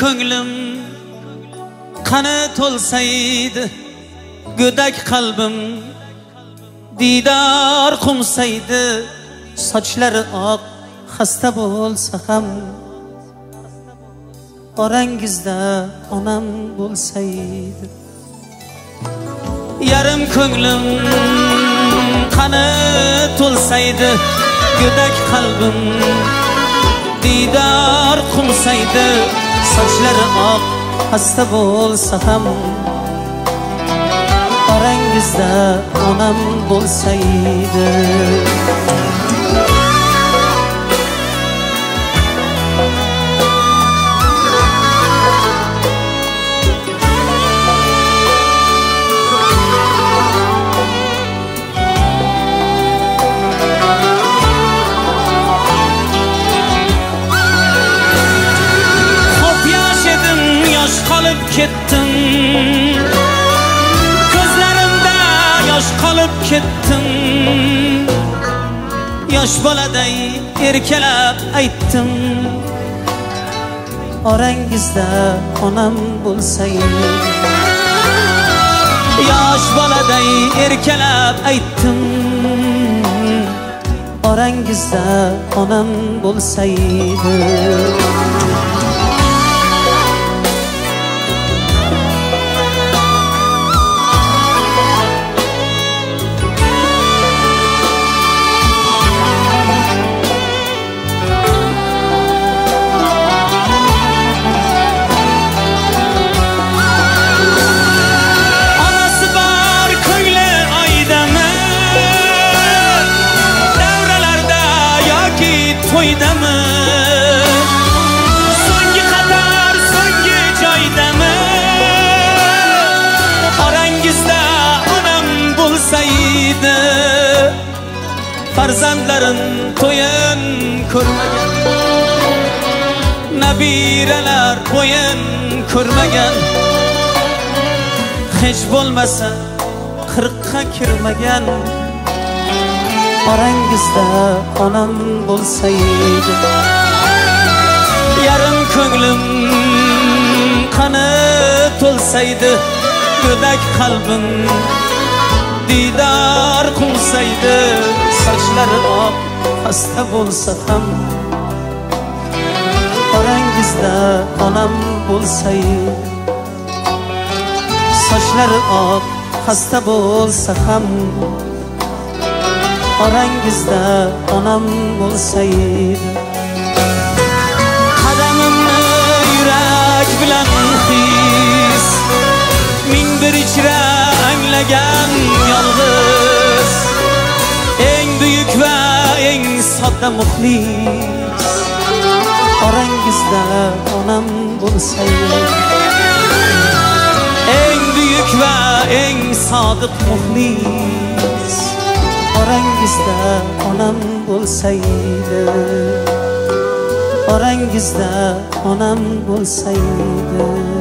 ko'nglim qani to'lsaydi go'dak qalbim diydor qumsaydi sochlari oq xasta bo'lsa ham orangizda onam bo'lsaydi. Yarim ko'nglim qani to'lsaydi go'dak qalbim diydor qumsaydi. Sochlari oq xasta bo'lsa ham. Orangizda onam bo'lsaydi. Ketdim. Ko'zlarimda yosh qolib ketdim. Yosh boladay erkalab aytdim. Orangizda onam bo'lsayin yosh boladay erkalab aytdim. Orangizda onam bo'lsaydi. To'ydami so'nggi qator so'nggi joydami? Orangizda onam bo'lsaydi farzandlarim to'yin ko'rmagan. Nabiralar bo'yin ko'rmagan. Hech bo'lmasa qirqqa kirmagan. Orangizda onam bo'lsa edi yarim ko'nglim qani to'lsaydi go'dak qalbim diydor quvsaydi. Sochlari oq xasta bo'lsa ham orangizda onam bo'lsaydi. Sochlari oq xasta bo'lsa ham orangizda onam bo'lsaydi qadamimni yurak bilan his ming bir ichra anglagan yolg'iz. Eng buyuk va eng sodda muxlis. Orangizda onam bo'lsaydi eng buyuk va eng sodiq muxlis. Orangizda onam bo'lsaydi. Orangizda onam bo'lsaydi.